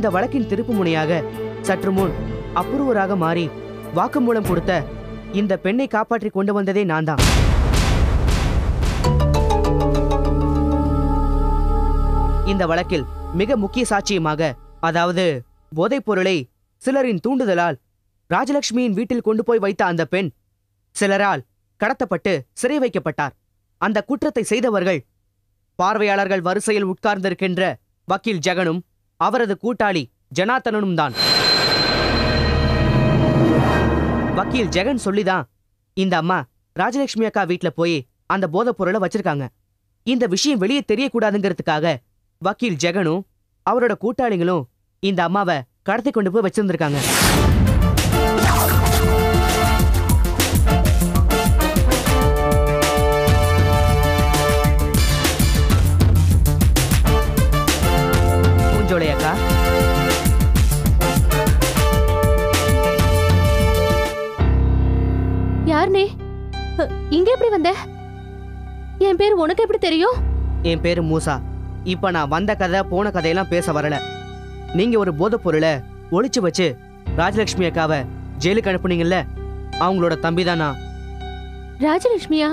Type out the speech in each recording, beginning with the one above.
இந்த வழக்கின் திருப்பு முனையாக சற்று முன் அப்புறவராக மாறி வாக்குமூலம் கொடுத்த இந்த பெண்ணை காப்பாற்றி கொண்டு வந்ததே நான் தான் இந்த வழக்கில் மிக முக்கிய சாட்சியமாக அதாவது போதைப் பொருளை சிலரின் தூண்டுதலால் ராஜலட்சுமியின் வீட்டில் கொண்டு போய் வைத்த அந்த பெண் சிலரால் கடத்தப்பட்டு சிறை வைக்கப்பட்டார். அந்த குற்றத்தை செய்தவர்கள் பார்வையாளர்கள் வரிசையில் உட்கார்ந்திருக்கின்ற வக்கீல் ஜெகனும் அவரது கூட்டாளி ஜனாதனனும் தான். வக்கீல் ஜெகன் சொல்லிதான் இந்த அம்மா ராஜலட்சுமி அக்கா வீட்ல போய் அந்த போதைப் பொருளை வச்சிருக்காங்க. இந்த விஷயம் வெளியே தெரியக்கூடாதுங்கிறதுக்காக வக்கீல் ஜெகனும் அவரோட கூட்டாளிகளும் இந்த அம்மாவை கடத்தி கொண்டு போய் வச்சிருந்திருக்காங்க. இங்க எப்படி வந்த? என் பேர் உனக்கு எப்படி தெரியும்? என் பேரு மூசா. இப்ப நான் வந்த கதை போன கதையெல்லாம் பேச வரல. நீங்க ஒரு போதைப் பொருளை ஒளிச்சு வச்சு ராஜலட்சுமி அக்காவை ஜெயிலுக்கு அனுப்புனீங்கல்ல அவங்களோட தம்பி தான் ராஜலட்சுமியா?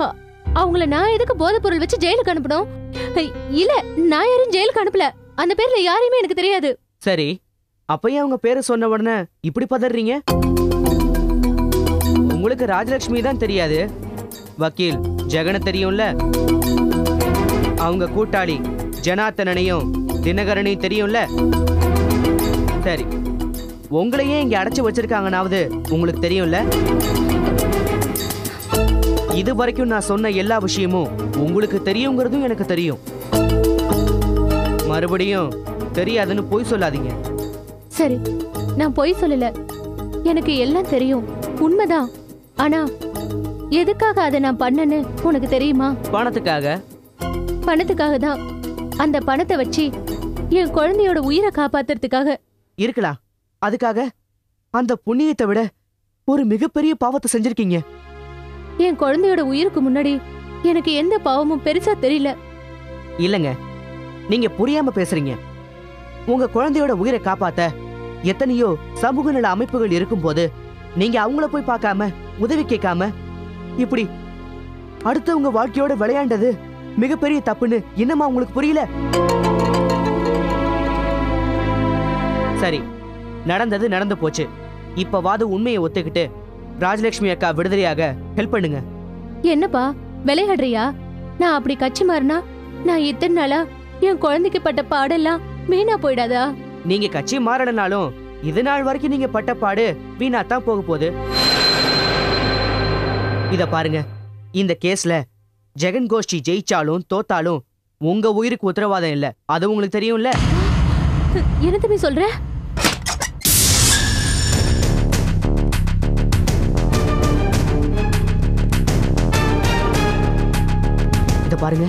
அ, அவங்கள நான் எதுக்கு போதைப் பொருள் வச்சு ஜெயிலுக்கு அனுப்பணும் ஐ, இல்ல நான் யாரையும் ஜெயிலுக்கு அனுப்பல. அந்த பேர்ல யாரையுமே எனக்கு தெரியாது. சரி அப்பயே அவங்க பேரை சொன்ன உடனே இப்படி பதறீங்க? உங்களுக்கு ராஜலட்சுமி தான் தெரியாது. வக்கீல் ஜெகன தெரியும்ல? அவங்க கூட்டாளி ஜனார்த்தனனையும் தினகரனையும் தெரியும்ல? சரி. உங்களையே இங்க அடைச்சு வச்சிருக்காங்கனாவது உங்களுக்கு தெரியும்ல? இது வரைக்கும் நான் சொன்ன எல்லா விஷயமும் உங்களுக்கு தெரியுங்கிறதும் எனக்கு தெரியும். மறுபடியும் தெரியாதுன்னு பொய் சொல்லாதீங்க. சரி நான் பொய் சொல்லல. எனக்கு எல்லாம் தெரியும். உண்மைதான். ஆனா எதுக்காக அதை நான் பண்ணேன்னு உனக்கு தெரியுமா? பணத்துக்காக. பணத்துக்காக தான் அந்த பணத்தை வச்சு என் குழந்தையோட உயிரை காப்பாத்துறதுக்காக. இருக்கலாம் அதுக்காக? அந்த புண்ணியத்தை விட ஒரு மிகப்பெரிய பாவத்தை செஞ்சிருக்கீங்க. என் குழந்தையோட உயிருக்கு முன்னாடி எனக்கு எந்த பாவமும் பெருசா தெரியல. இல்லங்க. நீங்க புரியாம பேசுறீங்க. உங்க குழந்தையோட உயிரை காப்பாத்த எத்தனையோ சமூக நல அமைப்புகள் இருக்கும்போது நீங்க அவங்கள போய் பார்க்காம உதவி கேட்காம இப்படி அடுத்தவங்க வாழ்க்கையோட விளையாண்டது மிகப்பெரிய தப்புன்னு என்னமா உங்களுக்கு புரியல? சரி நடந்தது நடந்து போச்சு. இப்பவாது உண்மையை ஒத்துக்கிட்டு ராஜலட்சுமி அக்கா விடுதலையாக ஹெல்ப் பண்ணுங்க. என்னப்பா விளையாடுறியா? நான் அப்படி கட்சி மாறினா நான் இத்தனை நாளா என் குழந்தைக்கு பட்ட பாடெல்லாம் வீணா போயிடாதா? நீங்க கட்சி மாறலனாலும் இது நாள் வரைக்கும் நீங்க பட்ட பாடு வீணா தான் போக போகுது. இத பாருங்க. இந்த கேஸ்ல ஜெகன் கோஷ்டி ஜெயிச்சாலும் தோத்தாலும் உங்க உயிருக்கு உத்தரவாதம் இல்ல. அது உங்களுக்கு தெரியும்ல? என்ன தம்பி சொல்ற? இத பாருங்க.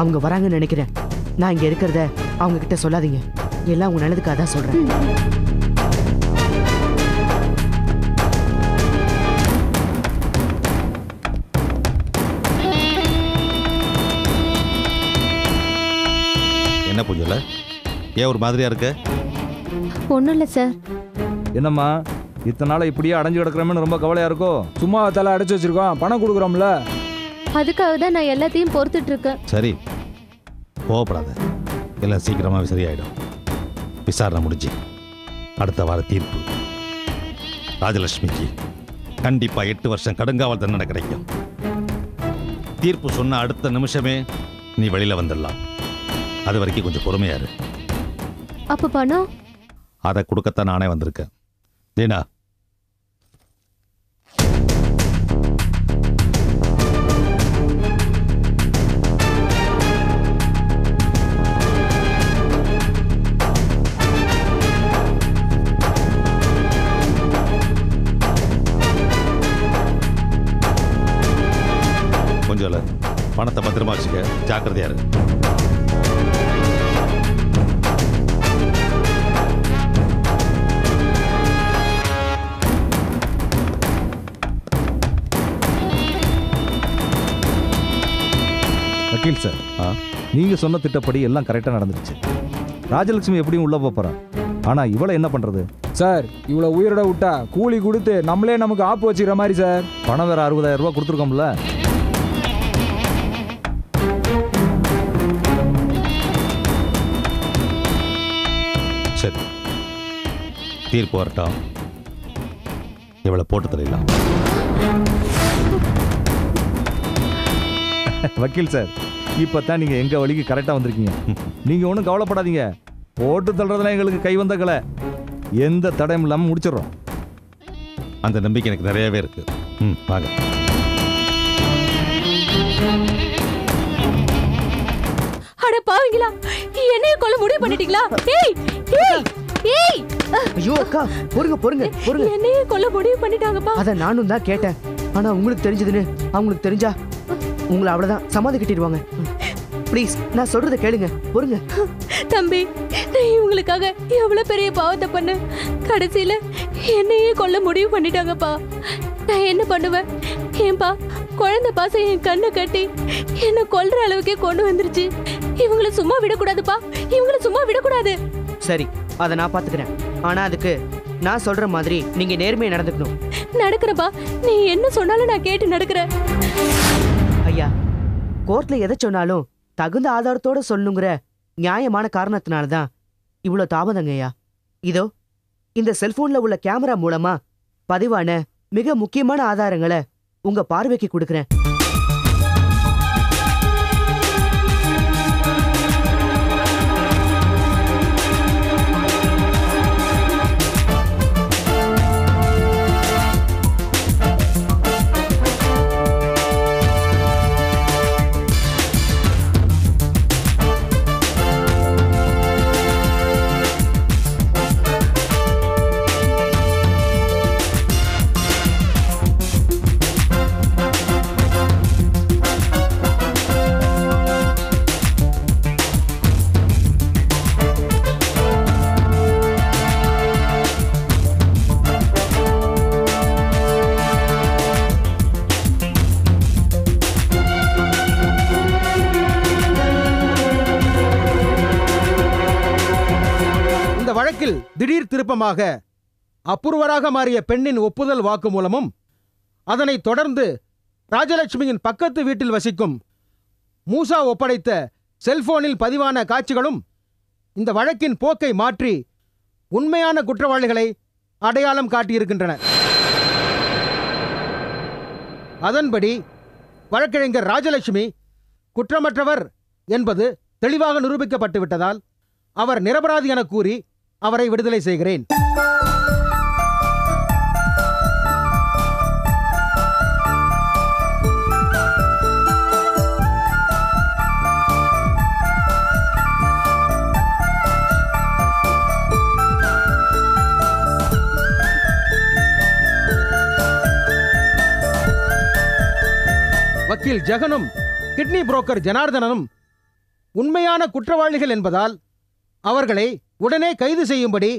அவங்க வராங்கன்னு நினைக்கிறேன். நான் இங்க இருக்கிறத அவங்க கிட்ட சொல்லாதீங்க. எல்லாம் உங்க நல்லதுக்காக தான் சொல்றேன். என்ன புஞ்சல? ஏன் ஒரு மாதிரியா இருக்க? ஒண்ணும் இல்ல சார் என்னம்மா இத்தனை நாளா இப்படியே அடைஞ்சு கிடக்குறோம்னு ரொம்ப கவலையா இருக்கோ? சும்மா தலை அடைச்சு வச்சிருக்கோம் பணம் கொடுக்குறோம்ல? அதுக்காக தான் நான் எல்லாத்தையும் பொறுத்துட்டு இருக்கேன். சரி கோவப்படாத. எல்லாம் சீக்கிரமாக சரியாயிடும். விசாரணை முடிஞ்சு அடுத்த வார தீர்ப்பு. ராஜலட்சுமிக்கு கண்டிப்பா எட்டு வருஷம் கடுங்காவல் தண்டனை கிடைக்கும். தீர்ப்பு சொன்ன அடுத்த நிமிஷமே நீ வெளியில வந்துடலாம். அது வரைக்கும் கொஞ்சம் பொறுமையா இரு. அப்ப பணம் அதை கொடுக்கத்தான் நானே வந்திருக்கேன். தீனா கொஞ்சம் இல்ல. பணத்தை பத்திரமா வச்சுக்க. ஜாக்கிரதையா இரு. வக்கீல் சார் ஆ நீங்க சொன்ன திட்டப்படி எல்லாம் கரெக்டா நடந்துருச்சு ராஜலட்சுமி எப்படியும் உள்ள போறா. ஆனா இவளை என்ன பண்றது? சார் இவ்வளோ உயிரோட விட்டா கூலி கொடுத்து நம்மளே நமக்கு ஆப்பு வச்சுக்கிற மாதிரி சார். பணம் வேற அறுபதாயிரம் ரூபாய் கொடுத்துருக்கோம்ல. சரி. தீர்ப்பு வரட்டும் இவளை போட்டு தரலாம் வக்கீல் சார் இப்பதான் நீங்க எங்க வழிக்கு கரெக்டா வந்திருக்கீங்க. நீங்க ஒன்றும் கவலைப்படாதீங்க. போட்டு தள்ளுறதுலாம் எங்களுக்கு கை வந்த கலை எந்த தடையும் இல்லாமல் முடிச்சிடுறோம். அந்த நம்பிக்கை எனக்கு நிறையவே இருக்கு. ம் வாங்க. அட பாவீங்களா என்னைய கொல்ல முடிவு பண்ணிட்டீங்களா? ஏய் ஏய் ஏய். ஐயோ அக்கா பொறுங்க பொறுங்க பொறுங்க. என்னைய கொல்ல முடிவு பண்ணிட்டாங்கப்பா. அத நானும் தான் கேட்டேன். ஆனா உங்களுக்கு தெரிஞ்சதுன்னு அவங்களுக்கு தெரிஞ்சா உங்களை அவ்வளவுதான் சமாதி கட்டிடுவாங்க. ப்ளீஸ் நான் சொல்றத கேளுங்க. பொறுங்க. தம்பி நான் இவங்களுக்காக எவ்வளவு பெரிய பாவத்தை பண்ண கடைசியில என்னையே கொல்ல முடிவு பண்ணிட்டாங்கப்பா. நான் என்ன பண்ணுவேன்? ஏன்பா குழந்தை பாசம் என் கண்ணை கட்டி என்ன கொல்ற அளவுக்கே கொண்டு வந்துருச்சு. இவங்கள சும்மா விடக்கூடாதுப்பா. இவங்கள சும்மா விடக்கூடாது. சரி அதை நான் பாத்துக்கிறேன் ஆனா அதுக்கு நான் சொல்ற மாதிரி நீங்க நேர்மையா நடந்துக்கணும். நடக்கிறப்பா நீ என்ன சொன்னாலும் நான் கேட்டு நடக்கிறேன். ஐயா கோர்ட்ல எதை சொன்னாலும் தகுந்த ஆதாரத்தோட சொல்லுங்கிற நியாயமான காரணத்தினால தான் இவ்வளோ தாமதங்க ஐயா. இதோ இந்த செல்போன்ல உள்ள கேமரா மூலமா பதிவான மிக முக்கியமான ஆதாரங்களை உங்க பார்வைக்கு கொடுக்குறேன். காரணமாக அப்புர்வராக மாறிய பெண்ணின் ஒப்புதல் வாக்குமூலமும் அதனைத் தொடர்ந்து ராஜலட்சுமியின் பக்கத்து வீட்டில் வசிக்கும் மூசா ஒப்படைத்த செல்போனில் பதிவான காட்சிகளும் இந்த வழக்கின் போக்கை மாற்றி உண்மையான குற்றவாளிகளை அடையாளம் காட்டியிருக்கின்றன. அதன்படி வழக்கறிஞர் ராஜலட்சுமி குற்றமற்றவர் என்பது தெளிவாக நிரூபிக்கப்பட்டுவிட்டதால் அவர் நிரபராதி என கூறி அவரை விடுதலை செய்கிறேன். வக்கீல் ஜெகனும் கிட்னி புரோக்கர் ஜனார்தனனும் உண்மையான குற்றவாளிகள் என்பதால் அவர்களை உடனே கைது செய்யும்படி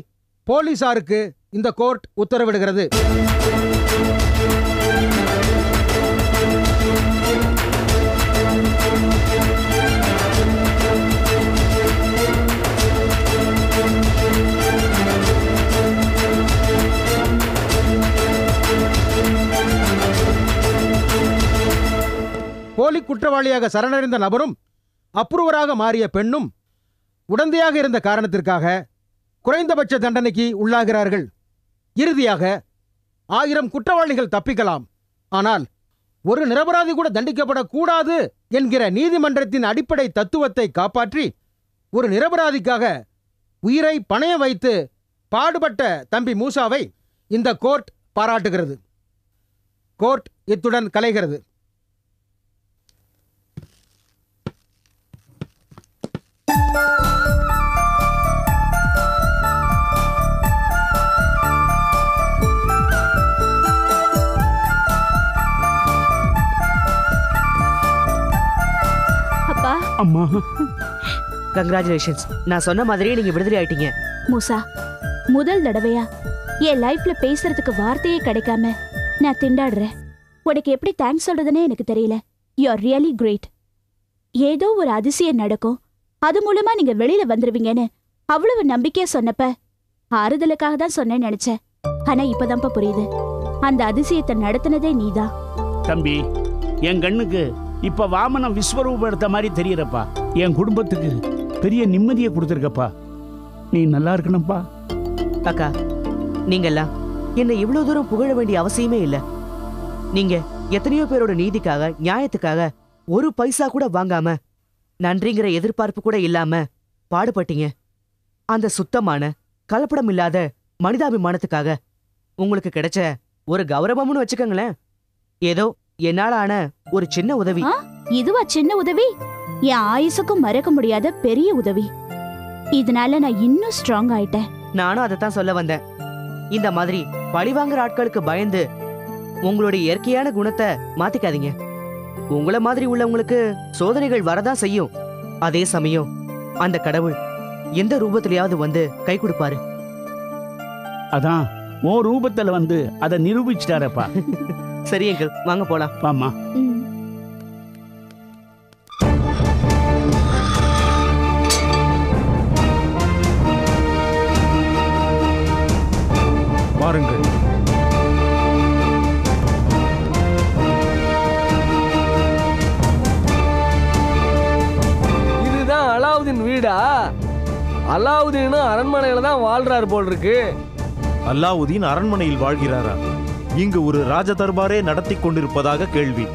போலீசாருக்கு இந்த கோர்ட் உத்தரவிடுகிறது. போலி குற்றவாளியாக சரணடைந்த நபரும் அப்ரூவராக மாறிய பெண்ணும் உடந்தையாக இருந்த காரணத்திற்காக குறைந்தபட்ச தண்டனைக்கு உள்ளாகிறார்கள். இறுதியாக ஆயிரம் குற்றவாளிகள் தப்பிக்கலாம். ஆனால் ஒரு நிரபராதி கூட தண்டிக்கப்படக்கூடாது என்கிற நீதிமன்றத்தின் அடிப்படை தத்துவத்தை காப்பாற்றி ஒரு நிரபராதிக்காக உயிரை பணைய வைத்து பாடுபட்ட தம்பி மூசாவை இந்த கோர்ட் பாராட்டுகிறது. கோர்ட் இத்துடன் கலைகிறது. அப்பா அம்மா. கங்க்ராச்சுலேஷன்ஸ் நான் சொன்ன மாதிரியே நீங்க விடுதலை ஆயிட்டீங்க. மூசா முதல் தடவையா என் லைஃப்ல பேசுறதுக்கு வார்த்தையே கிடைக்காம நான் திண்டாடுறேன். உனக்கு எப்படி தேங்க்ஸ் சொல்றதுன்னே எனக்கு தெரியல. யூ ஆர் ரியலி கிரேட் ஏதோ ஒரு அதிசயம் நடக்கும். அது மூலமா நீங்க வெளியில வந்துருவீங்கன்னு அவ்வளவு நம்பிக்கையா சொன்னப்ப ஆறுதலுக்காக தான் சொன்னேன்னு நினைச்சேன். ஆனா இப்பதான்ப்பா புரியுது. அந்த அதிசயத்தை நடத்தினதே நீதான். தம்பி என் கண்ணுக்கு இப்போ வாமனம் விஸ்வரூபம் எடுத்த மாதிரி தெரியறப்பா. என் குடும்பத்துக்கு பெரிய நிம்மதியை கொடுத்துருக்கப்பா. நீ நல்லா இருக்கணும்ப்பா அக்கா நீங்கெல்லாம் என்னை இவ்வளோ தூரம் புகழ வேண்டிய அவசியமே இல்லை. நீங்க எத்தனையோ பேரோட நீதிக்காக நியாயத்துக்காக ஒரு பைசா கூட வாங்காம நன்றிங்கிற எதிர்பார்ப்பு கூட இல்லாம பாடுபட்டீங்க. அந்த சுத்தமான கலப்படம் இல்லாத மனிதாபிமானத்துக்காக உங்களுக்கு கிடைச்ச ஒரு கௌரவம்னு வச்சுக்கோங்களேன். ஏதோ என்னால ஆன ஒரு சின்ன உதவி? இதுவா சின்ன உதவி? என் ஆயுசுக்கும் மறக்க முடியாத பெரிய உதவி. இதனால நான் இன்னும் ஸ்ட்ராங் ஆயிட்டேன். நானும் அதைத்தான் சொல்ல வந்தேன். இந்த மாதிரி பழிவாங்குற ஆட்களுக்கு பயந்து உங்களுடைய இயற்கையான குணத்தை மாத்திக்காதீங்க. உங்கள மாதிரி உள்ளவங்களுக்கு சோதனைகள் வரதான் செய்யும். அதே சமயம் அந்த கடவுள் எந்த ரூபத்திலயாவது வந்து கை கொடுப்பாரு. அதான் உன் ரூபத்துல வந்து அதை நிரூபிச்சிட்டாரப்பா. சரி அங்கிள் வாங்க போலாம். பாமா ம். வாருங்கள். இதுதான் அலாவுதீன் வீடா? அலாவுதீனும் அரண்மனையில தான் வாழ்றாரு போல் இருக்கு. அல்லாவுதீன் அரண்மனையில் வாழ்கிறாரா? இங்கு ஒரு ராஜ தர்பாரே நடத்தி கொண்டிருப்பதாக கேள்வி.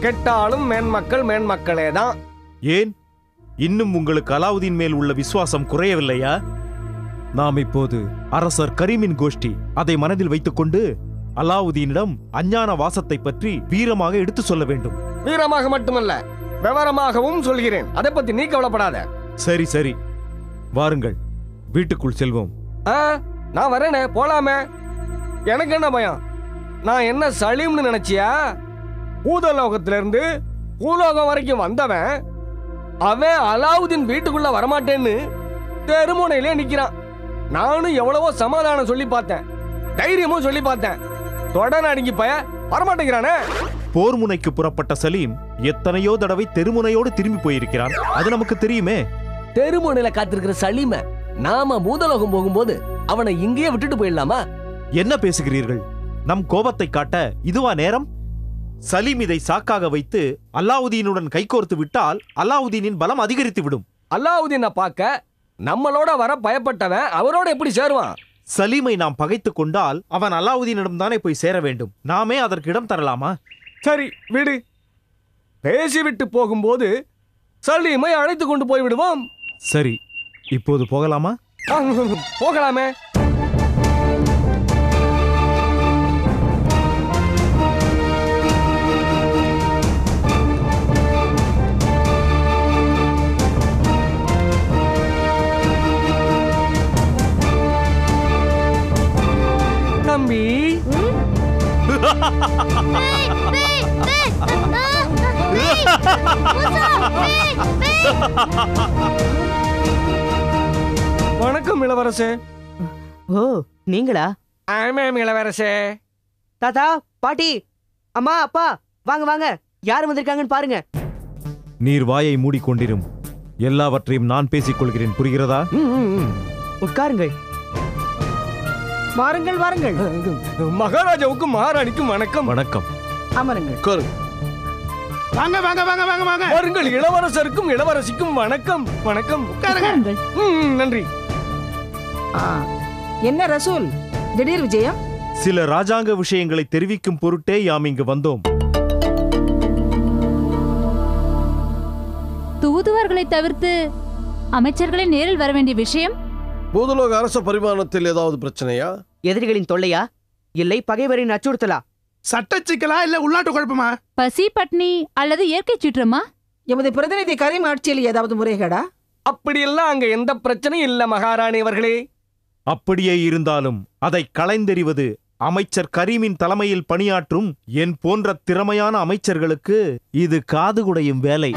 கெட்டாலும் மேன்மக்கள் மேன்மக்களே தான். ஏன்? இன்னும் உங்களுக்கு அலாவுதீன் மேல் உள்ள விசுவாசம் குறையவில்லையா? நாம் இப்போது அரசர் கரீமின் கோஷ்டி அதை மனதில் வைத்துக்கொண்டு அலாவுதீனிடம் அஞ்ஞான வாசத்தை பற்றி வீரமாக எடுத்து சொல்ல வேண்டும். வீரமாக மட்டுமல்ல விவரமாகவும் சொல்கிறேன். அதை பத்தி நீ கவலைப்படாத. சரி சரி. வாருங்கள். வீட்டுக்குள் செல்வோம். ஆ, நான் வரேனே போலாமே. எனக்கு என்ன பயம்? நான் என்ன சலீம்னு நினைச்சியா? பூதலோகத்துல இருந்து பூலோகம் வரைக்கும் வந்தவன் அவன் அலாவுதீன் வீட்டுக்குள்ள வரமாட்டேன்னு தெருமுனையிலே நிக்கிறான். நானும் எவ்வளவோ சமாதானம் சொல்லி பார்த்தேன் தைரியமும் சொல்லி பார்த்தேன். தொட நடுங்கி பய வரமாட்டேங்கிறானே? போர் முனைக்கு புறப்பட்ட சலீம் எத்தனையோ தடவை தெருமுனையோடு திரும்பி போயிருக்கிறான். அது நமக்கு தெரியுமே. தெருமுனையில காத்திருக்கிற சலீம நாம பூதலோகம் போகும்போது அவனை இங்கேயே விட்டுட்டு போயிடலாமா? என்ன பேசுகிறீர்கள்? நம் கோபத்தை காட்ட இதுவா நேரம்? சலீம் இதை சாக்காக வைத்து அல்லாவுதீனுடன் கைகோர்த்து விட்டால் அல்லாவுதீனின் பலம் அதிகரித்து விடும். அல்லாவுதீனை பார்க்க நம்மளோட வர பயப்பட்டவன் அவரோட எப்படி சேருவான்? சலீமை நாம் பகைத்துக் கொண்டால் அவன் அல்லாவுதீனிடம் தானே போய் சேர வேண்டும். நாமே அதற்கு இடம் தரலாமா? சரி விடு. பேசிவிட்டு போகும்போது சலீமை அழைத்து கொண்டு போய் விடுவோம் சரி இப்போது போகலாமா? போகலாமே. தம்பி. வணக்கம் இளவரசே. ஓ நீங்களா? ஆமாம் இளவரசே. தாத்தா பாட்டி அம்மா அப்பா வாங்க வாங்க. யார் வந்திருக்காங்கன்னு பாருங்க. நீர் வாயை மூடிக்கொண்டிரும். எல்லாவற்றையும் நான் பேசிக் கொள்கிறேன். புரிகிறதா. உட்காருங்கள். வாருங்கள் வாருங்கள். மகாராஜாவுக்கும் மகாராணிக்கும் வணக்கம். வணக்கம். அமருங்கள். வாங்க வாங்க வாங்க வாங்க வாங்க. வருங்கள் இளவரசருக்கும் இளவரசிக்கும் வணக்கம் வணக்கம். நன்றி. என்ன ரசூல்? திடீர் விஜயம்? சில ராஜாங்க விஷயங்களை தெரிவிக்கும் பொருட்டே யாம் இங்கு வந்தோம். தூதுவர்களை தவிர்த்து அமைச்சர்களை நேரில் வர வேண்டிய விஷயம்? பூதலோக அரச பரிமாணத்தில் ஏதாவது பிரச்சனையா? எதிரிகளின் தொல்லையா? இல்லை பகைவரின் அச்சுறுத்தலா? சட்ட சிக்கலா இல்ல உள்நாட்டு குழப்பமா? பசி பட்னி அல்லது இயற்கை சீற்றமா? எமது பிரதிநிதி கரீம் ஆட்சியில் ஏதாவது முறைகேடா? அப்படியெல்லாம் அங்க எந்த பிரச்சனையும் இல்ல மகாராணி அவர்களே. அப்படியே இருந்தாலும் அதை களைந்தெறிவது அமைச்சர் கரீமின் தலைமையில் பணியாற்றும் என் போன்ற திறமையான அமைச்சர்களுக்கு இது காதுகுடையும் வேலை.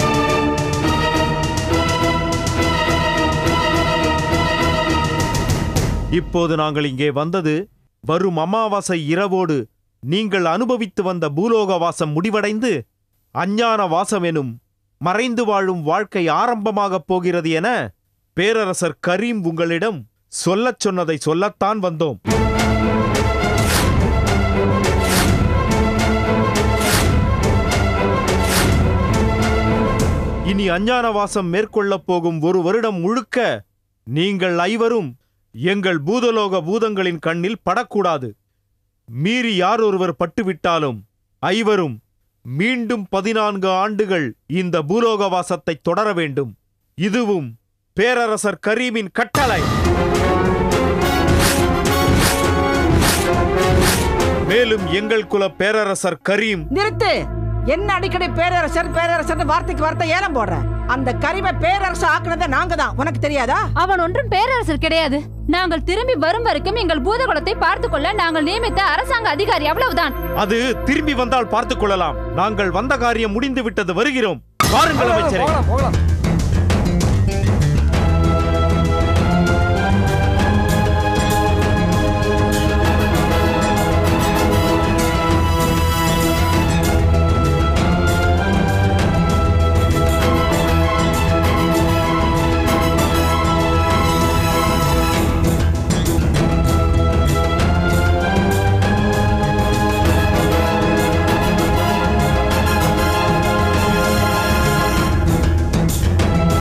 இப்போது நாங்கள் இங்கே வந்தது வரும் அமாவாசை இரவோடு நீங்கள் அனுபவித்து வந்த பூலோக வாசம் முடிவடைந்து அஞ்ஞான வாசம் எனும் மறைந்து வாழும் வாழ்க்கை ஆரம்பமாகப் போகிறது என பேரரசர் கரீம் உங்களிடம் சொல்லச் சொன்னதை சொல்லத்தான் வந்தோம். இனி அஞ்ஞானவாசம் மேற்கொள்ளப் போகும் ஒரு வருடம் முழுக்க நீங்கள் ஐவரும் எங்கள் பூதலோக பூதங்களின் கண்ணில் படக்கூடாது. மீறி யார் ஒருவர் பட்டுவிட்டாலும் ஐவரும் மீண்டும் பதினான்கு ஆண்டுகள் இந்த பூலோகவாசத்தை தொடர வேண்டும். இதுவும் பேரரசர் கரீமின் கட்டளை. மேலும் எங்கள் குல பேரரசர் கரீம் நிறுத்து! என்ன அடிக்கடி பேரரசர் பேரரசர் வார்த்தைக்கு வார்த்தை ஏலம் போடுற? அந்த கரிமை பேரரசு ஆக்குனதை நாங்க தான் உனக்கு தெரியாதா? அவன் ஒன்றும் பேரரசர் கிடையாது. நாங்கள் திரும்பி வரும் வரைக்கும் எங்கள் பூதகுலத்தை பார்த்துக் கொள்ள நாங்கள் நியமித்த அரசாங்க அதிகாரி அவ்வளவுதான். அது திரும்பி வந்தால் பார்த்துக் கொள்ளலாம். நாங்கள் வந்த காரியம் முடிந்து விட்டது. வருகிறோம். வாருங்கள் அமைச்சரே.